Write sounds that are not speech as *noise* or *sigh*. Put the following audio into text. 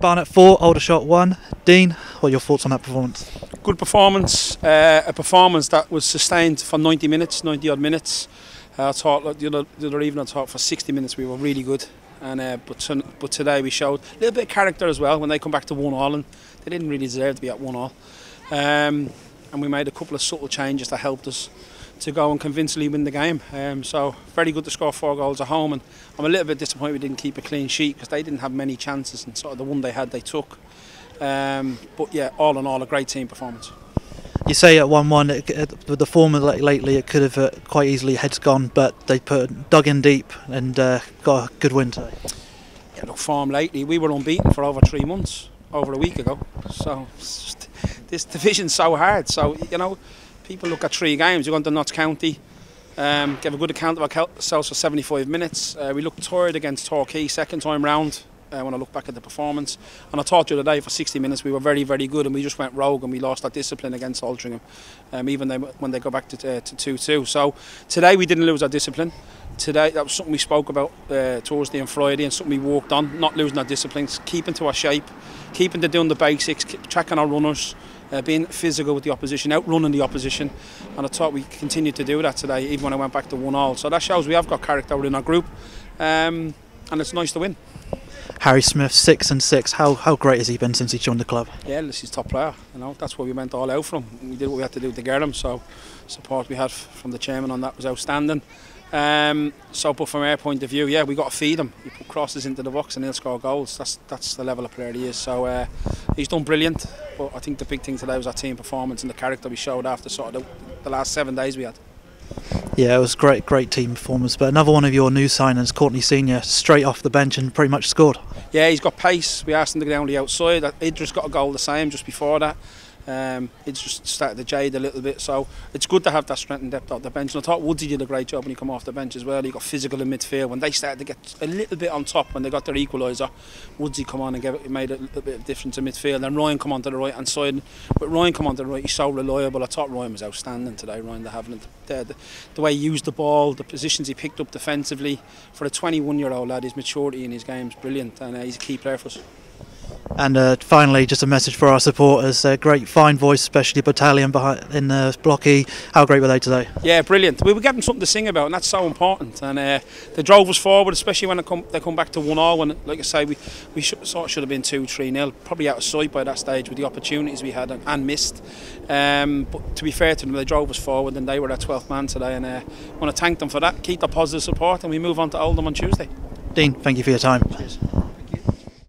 Barnet 4, Aldershot 1. Dean, what are your thoughts on that performance? Good performance, uh, a performance that was sustained for 90 minutes, 90 odd minutes. Uh, I thought the other, the other evening, I thought for 60 minutes we were really good. And uh, but to, but today we showed a little bit of character as well when they come back to one all and they didn't really deserve to be at one all. Um, and we made a couple of subtle changes that helped us to go and convincingly win the game. Um, so very good to score four goals at home, and I'm a little bit disappointed we didn't keep a clean sheet because they didn't have many chances, and sort of the one they had they took. Um, but yeah, all in all, a great team performance. You say at 1 1, with the form of lately, it could have uh, quite easily heads gone, but they put dug in deep and uh, got a good win today. Yeah, look, form lately, we were unbeaten for over three months, over a week ago. So *laughs* this division's so hard. So, you know, people look at three games. You're going to Notts County, um, gave a good account of ourselves for 75 minutes. Uh, we looked tired against Torquay second time round. Uh, when I look back at the performance, and I thought the other day for 60 minutes we were very, very good, and we just went rogue and we lost that discipline against Altrincham, um, even they, when they go back to uh, to 2-2. So today we didn't lose our discipline. Today that was something we spoke about uh, Thursday and Friday, and something we walked on, not losing our discipline, keeping to our shape, keeping to doing the basics, tracking our runners uh, being physical with the opposition, outrunning the opposition, and I thought we continued to do that today, even when I went back to one all. So that shows we have got character within our group, um, and it's nice to win. Harry Smith, six and six. How how great has he been since he joined the club? Yeah, this is top player. You know, that's what we went all out from. We did what we had to do to get him. So support we had from the chairman on that was outstanding. Um, so, but from our point of view, yeah, we got to feed him. You put crosses into the box and he'll score goals. That's that's the level of player he is. So uh, he's done brilliant. But I think the big thing today was our team performance and the character we showed after sort of the, the last seven days we had. Yeah, it was great, great team performance. But another one of your new signings, Courtney Senior, straight off the bench and pretty much scored. Yeah, he's got pace. We asked him to get down the outside. Idris got a goal the same just before that. Um, it's just started to jade a little bit, so it's good to have that strength and depth off the bench. And I thought Woodsy did a great job when he come off the bench as well. He got physical in midfield. When they started to get a little bit on top, when they got their equaliser, Woodsy come on and gave it, made a little bit of difference in midfield. And Ryan come on to the right hand side. But Ryan come on to the right, he's so reliable. I thought Ryan was outstanding today. Ryan, the having the, the, the way he used the ball, the positions he picked up defensively for a 21 year old lad, his maturity in his game is brilliant, and uh, he's a key player for us. And uh, finally, just a message for our supporters. A great fine voice, especially battalion behind in the blocky. How great were they today? Yeah, brilliant. We were getting something to sing about, and that's so important. And uh, they drove us forward, especially when they come, they come back to one all. And like I say, we we should, sort of should have been two, three nil, probably out of sight by that stage with the opportunities we had and, and missed. Um, but to be fair to them, they drove us forward, and they were our 12th man today. And I uh, want to thank them for that. Keep the positive support, and we move on to Oldham on Tuesday. Dean, thank you for your time. Cheers.